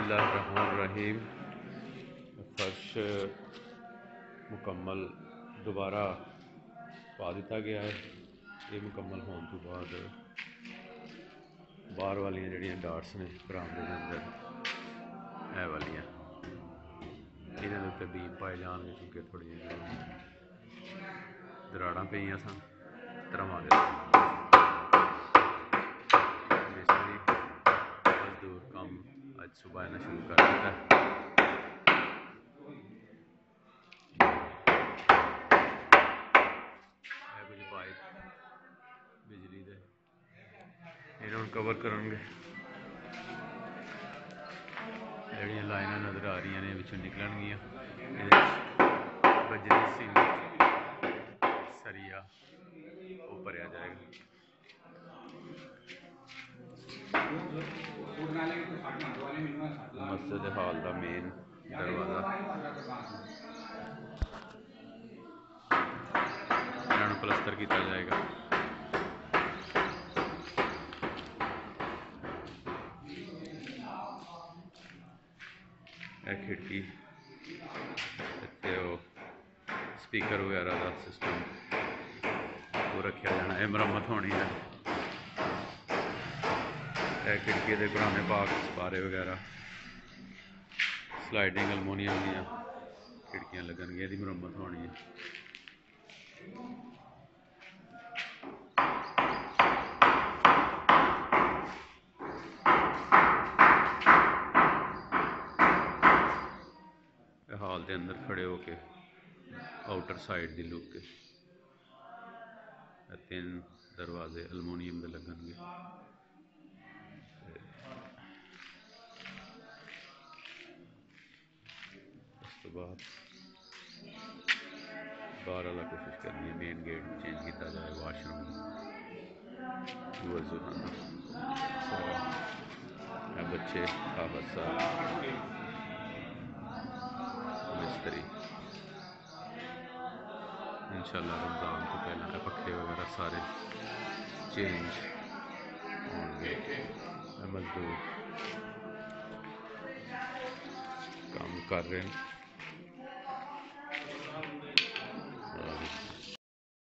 बिस्मिल्लाहिर्रहमानिर्रहीम फर्श मुकम्मल दोबारा पा दिता गया है ये मुकम्मल होने तो बाद बाहर वाली जड़ियाँ डाट्स ने बरामदे के अंदर है वालियाँ इन्होंने उत्ते बीम पाए जाएंगे क्योंकि थोड़ी दराड़ा पे सन धरवा दे मजदूर सुबह आना शुरू कर दिता कवर करेंगे। लाइन नज़र आ रही ने निकलन बजरी सरिया भरया जाएगा। मस्जिद हाल का मेन दरवाज़ा प्लस्तर किया जाएगा। खिड़की। स्पीकर वगैरह का सिस्टम वो रखा जाना है मरम्मत होनी है। ਇਹ ਖਿੜਕੀ ਦੇ ਪੁਰਾਣੇ ਭਾਗ ਸਪਾਰੇ ਵਗੈਰਾ। ਸਲਾਈਡਿੰਗ ਅਲਮੋਨੀਅਮ ਦੀਆਂ ਖਿੜਕੀਆਂ ਲੱਗਣਗੀਆਂ, ਇਹਦੀ ਮੁਰੰਮਤ ਹੋਣੀ ਹੈ। ਹਾਲ ਦੇ ਅੰਦਰ ਖੜੇ ਹੋ ਕੇ ਆਊਟਰ ਸਾਈਡ ਦੀ ਲੁੱਕ ਤਿੰਨ ਦਰਵਾਜ਼ੇ ਅਲਮੋਨੀਅਮ ਦੇ ਲੱਗਣਗੇ। बाद बाहर वाला कोशिश करनी है मेन गेट चेंज किया जाए वाशरूम सारा। बच्चे हादसा मिस्त्री। इंशाल्लाह रमज़ान तो पहले पखे वगैरह सारे चेंज मजदूर काम कर रहे हैं।